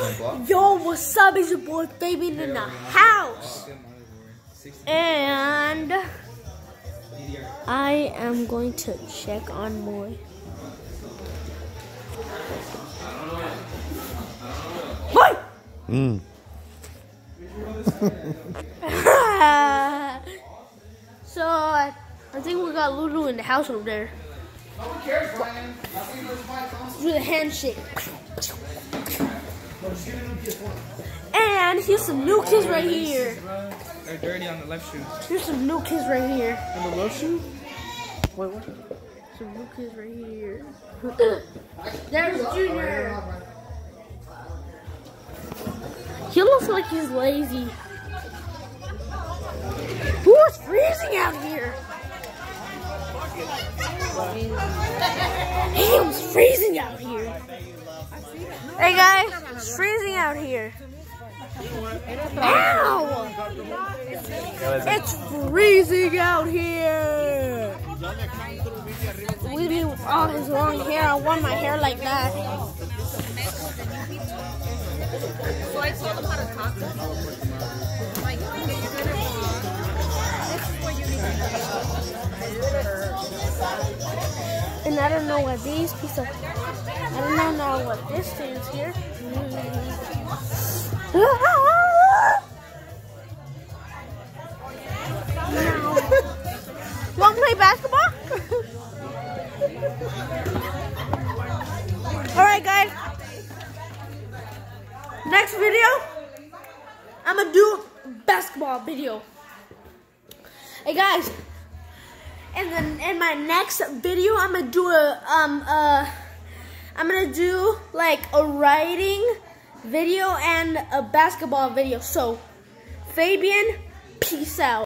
Yo, what's up? It's your boy Fabian in the house. And I am going to check on Moy. Moy! Mm. so, I think we got Lulu in the house over there. Do the handshake. And here's some new kids right here. They're dirty on the left shoe. Here's some new kids right here. On the left shoe? Wait, what? Some new kids right here. There's Junior. He looks like he's lazy. Ooh, it's freezing out here. Damn, it's freezing out here. Hey guys, it's freezing out here. Ow! It's freezing out here. We do all his long hair. I want my hair like that. So I told him how to talk And I don't know what these piece of I don't know what this thing's here. Want to play basketball? All right, guys. Next video, I'm gonna do basketball video. Hey guys, in the in my next video, I'm gonna do a um uh I'm gonna do like a writing video and a basketball video. So, Fabian, peace out.